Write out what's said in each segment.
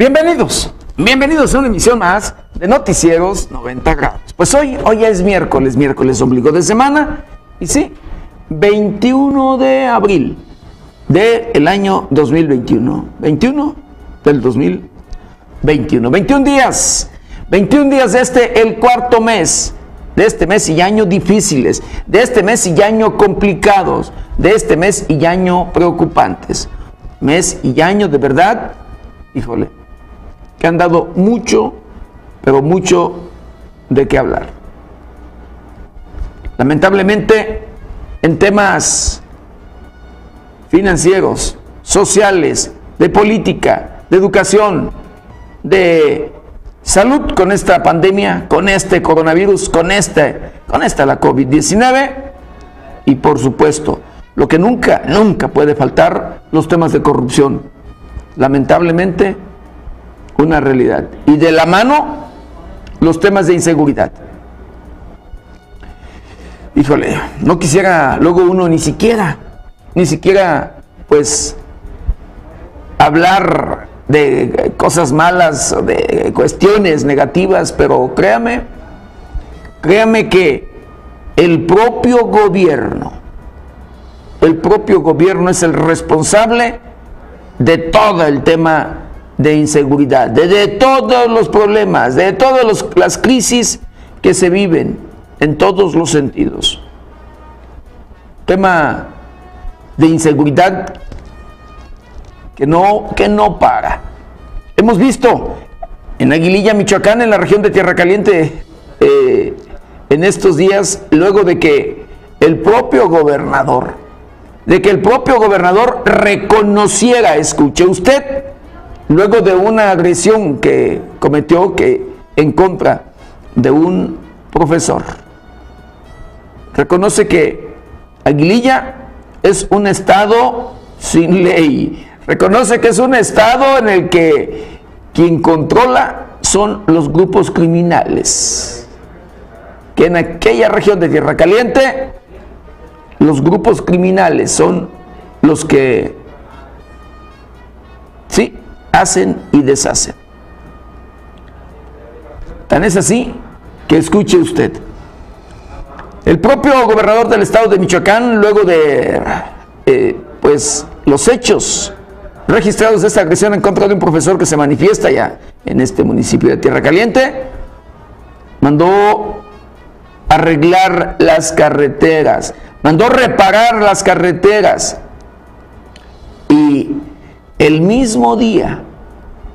Bienvenidos, bienvenidos a una emisión más de Noticieros 90 grados. Pues hoy, hoy es miércoles, miércoles ombligo de semana, y sí, 21 de abril del año 2021. 21 del 2021. 21 días, 21 días de este, el cuarto mes, de este mes y año difíciles, de este mes y año complicados, de este mes y año preocupantes. Mes y año de verdad, híjole, que han dado mucho, pero mucho de qué hablar. Lamentablemente, en temas financieros, sociales, de política, de educación, de salud con esta pandemia, con este coronavirus, con este, con esta la COVID-19 y por supuesto, lo que nunca, nunca puede faltar, los temas de corrupción. Lamentablemente, una realidad. Y de la mano, los temas de inseguridad. Híjole, no quisiera luego uno ni siquiera, ni siquiera, pues, hablar de cosas malas, de cuestiones negativas, pero créame, créame que el propio gobierno, el propio gobierno es el responsable de todo el tema de inseguridad, de, todos los problemas, de todas las crisis que se viven en todos los sentidos. Tema de inseguridad que no, que no para. Hemos visto en Aguililla, Michoacán, en la región de Tierra Caliente, eh, en estos días, luego de que el propio gobernador, de que el propio gobernador reconociera, escuche usted, luego de una agresión que cometió que en contra de un profesor. Reconoce que Aguililla es un estado sin ley. Reconoce que es un estado en el que quien controla son los grupos criminales. Que en aquella región de Tierra Caliente los grupos criminales son los que sí hacen y deshacen. Tan es así que escuche usted. El propio gobernador del estado de Michoacán, luego de eh, pues, los hechos registrados de esta agresión en contra de un profesor que se manifiesta ya en este municipio de Tierra Caliente, mandó arreglar las carreteras, mandó reparar las carreteras y el mismo día,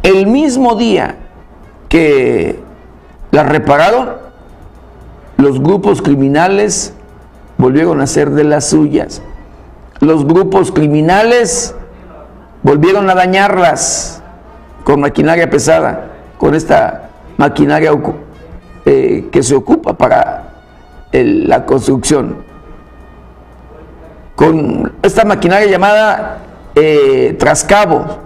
el mismo día que la repararon, los grupos criminales volvieron a ser de las suyas. Los grupos criminales volvieron a dañarlas con maquinaria pesada, con esta maquinaria eh, que se ocupa para la construcción, con esta maquinaria llamada eh, trascabo.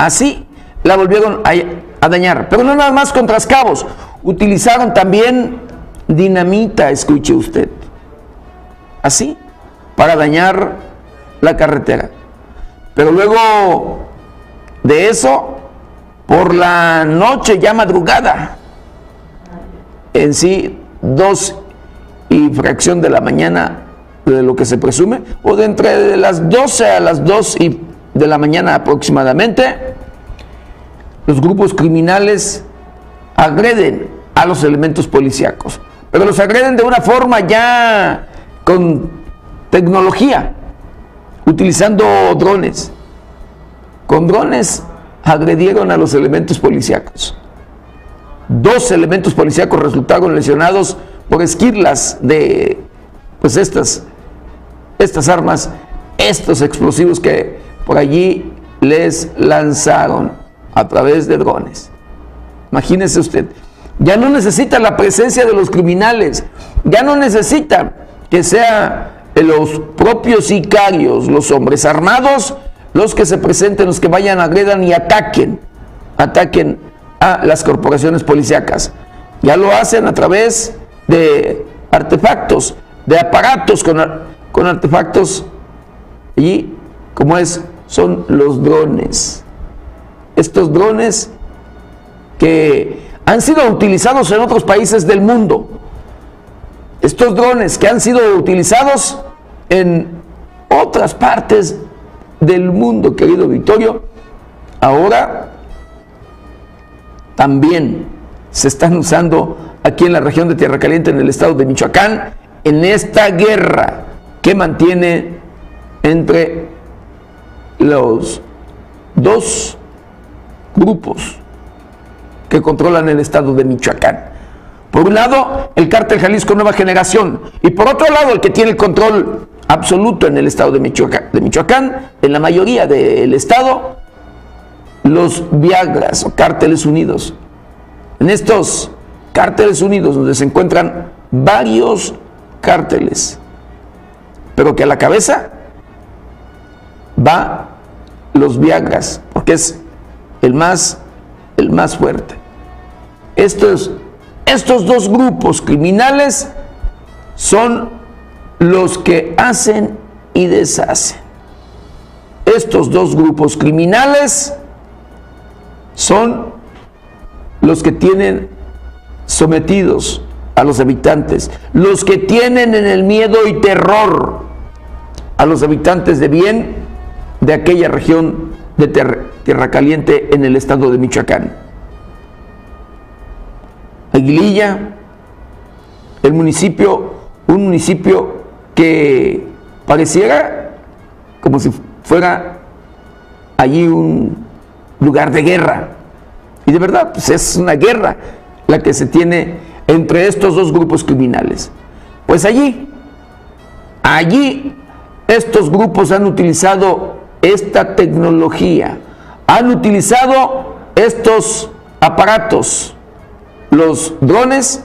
Así la volvieron a, dañar. Pero no nada más con trascabos. Utilizaron también dinamita, escuche usted. Así, para dañar la carretera. Pero luego de eso, por la noche ya madrugada, en sí, dos y fracción de la mañana, de lo que se presume, o de entre las 12 a las 2 y de la mañana aproximadamente, los grupos criminales agreden a los elementos policíacos, pero los agreden de una forma ya con tecnología, utilizando drones. Con drones agredieron a los elementos policíacos. Dos elementos policíacos resultaron lesionados por esquirlas de pues estas estas armas, estos explosivos que por allí les lanzaron a través de drones. Imagínese usted, ya no necesita la presencia de los criminales, ya no necesita que sea los propios sicarios, los hombres armados, los que se presenten, los que vayan, agredan y ataquen, ataquen a las corporaciones policíacas. Ya lo hacen a través de artefactos, de aparatos con con artefactos y como es, son los drones. Estos drones que han sido utilizados en otros países del mundo. Estos drones que han sido utilizados en otras partes del mundo, querido Victorio, ahora también se están usando aquí en la región de Tierra Caliente, en el estado de Michoacán, en esta guerra que mantiene entre los dos grupos que controlan el estado de Michoacán. Por un lado, el cártel Jalisco Nueva Generación y por otro lado, el que tiene el control absoluto en el estado de Michoacán, de Michoacán en la mayoría del estado, los Viagras o cárteles unidos. En estos cárteles unidos donde se encuentran varios cárteles, pero que a la cabeza va los Viagras, porque es el más, el más fuerte. Estos, estos dos grupos criminales son los que hacen y deshacen. Estos dos grupos criminales son los que tienen sometidos a los habitantes, los que tienen en el miedo y terror a los habitantes de bien de aquella región de Tierra Caliente en el estado de Michoacán. Aguililla, el municipio, un municipio que pareciera como si fuera allí un lugar de guerra. Y de verdad, pues es una guerra la que se tiene entre estos dos grupos criminales. Pues allí, allí estos grupos han utilizado esta tecnología, han utilizado estos aparatos, los drones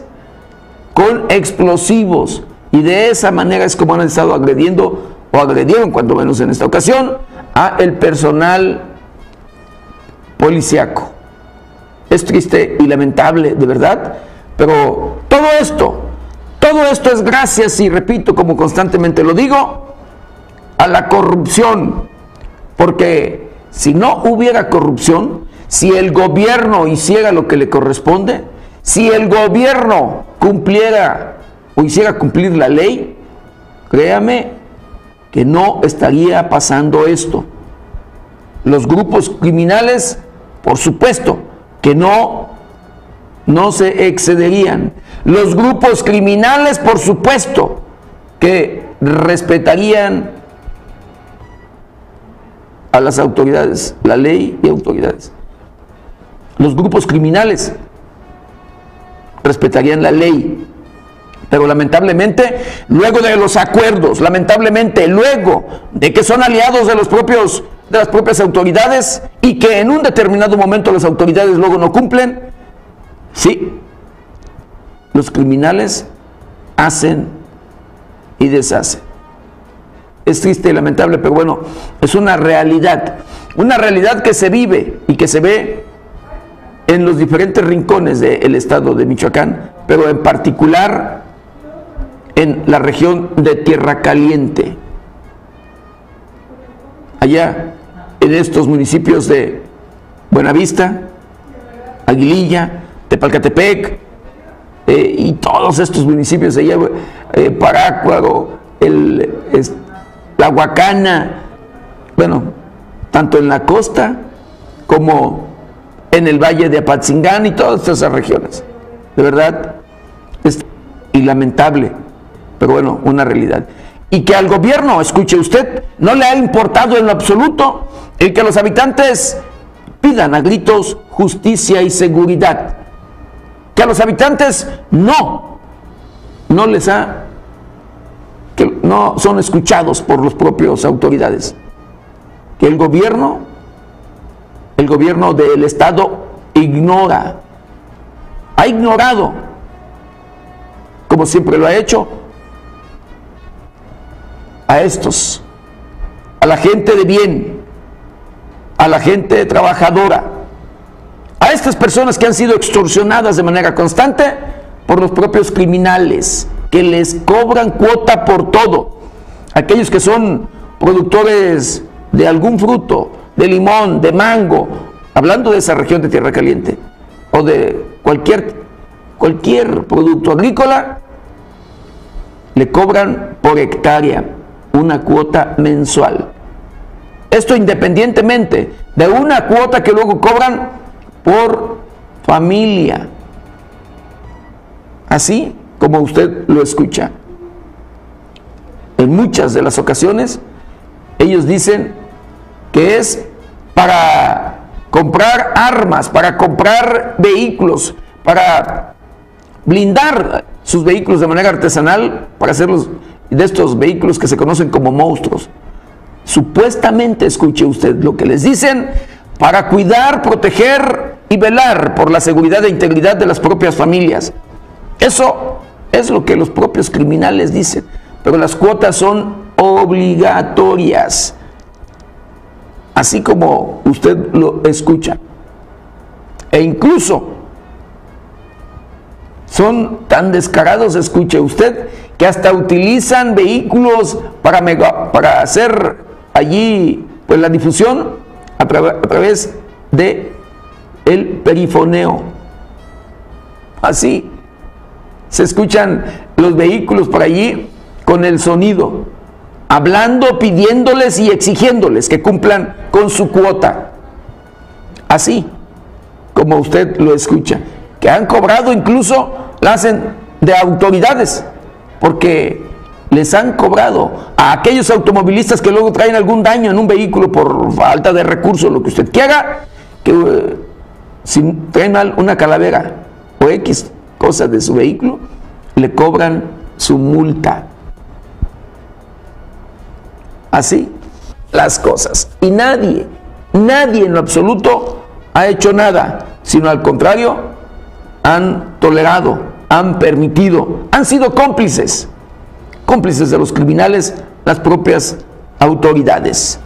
con explosivos y de esa manera es como han estado agrediendo o agredieron cuando menos en esta ocasión a el personal policiaco. Es triste y lamentable, de verdad, pero todo esto, todo esto es gracias, y repito como constantemente lo digo, a la corrupción. Porque si no hubiera corrupción, si el gobierno hiciera lo que le corresponde, si el gobierno cumpliera o hiciera cumplir la ley, créame que no estaría pasando esto. Los grupos criminales por supuesto que no, no se excederían. Los grupos criminales, por supuesto, que respetarían a las autoridades, la ley y autoridades. Los grupos criminales respetarían la ley, pero lamentablemente, luego de los acuerdos, lamentablemente, luego de que son aliados de los propios de las propias autoridades y que en un determinado momento las autoridades luego no cumplen, sí, los criminales hacen y deshacen. Es triste y lamentable, pero bueno, es una realidad, una realidad que se vive y que se ve en los diferentes rincones del estado de Michoacán, pero en particular en la región de Tierra Caliente. Allá en estos municipios de Buenavista, Aguililla, Tepalcatepec eh, y todos estos municipios de allá, eh, Parácuaro, el, la Huacana, bueno, tanto en la costa como en el valle de Apatzingán y todas esas regiones. De verdad, es y lamentable, pero bueno, una realidad y que al gobierno, escuche usted, no le ha importado en lo absoluto el que los habitantes pidan a gritos justicia y seguridad. Que a los habitantes no, no les ha, no son escuchados por los propios autoridades. Que el gobierno, el gobierno del Estado ignora, ha ignorado, como siempre lo ha hecho, a estos, a la gente de bien, a la gente trabajadora, a estas personas que han sido extorsionadas de manera constante por los propios criminales, que les cobran cuota por todo, aquellos que son productores de algún fruto, de limón, de mango hablando de esa región de Tierra Caliente, o de cualquier, cualquier producto agrícola, le cobran por hectárea una cuota mensual. Esto independientemente de una cuota que luego cobran por familia. Así como usted lo escucha. En muchas de las ocasiones ellos dicen que es para comprar armas, para comprar vehículos, para blindar sus vehículos de manera artesanal, para hacerlos de estos vehículos que se conocen como monstruos. Supuestamente, escuche usted lo que les dicen, para cuidar, proteger y velar por la seguridad e integridad de las propias familias. Eso es lo que los propios criminales dicen, pero las cuotas son obligatorias, así como usted lo escucha. E incluso son tan descarados, escuche usted, que hasta utilizan vehículos para, para hacer allí pues, la difusión a, través de el perifoneo. Así se escuchan los vehículos por allí con el sonido, hablando, pidiéndoles y exigiéndoles que cumplan con su cuota. Así como usted lo escucha, que han cobrado incluso, la hacen de autoridades, porque les han cobrado a aquellos automovilistas que luego traen algún daño en un vehículo por falta de recursos, lo que usted quiera, que eh, si traen una calavera o X cosas de su vehículo, le cobran su multa. Así las cosas. Y nadie, nadie en lo absoluto ha hecho nada, sino al contrario, han tolerado, han permitido, han sido cómplices cómplices de los criminales las propias autoridades.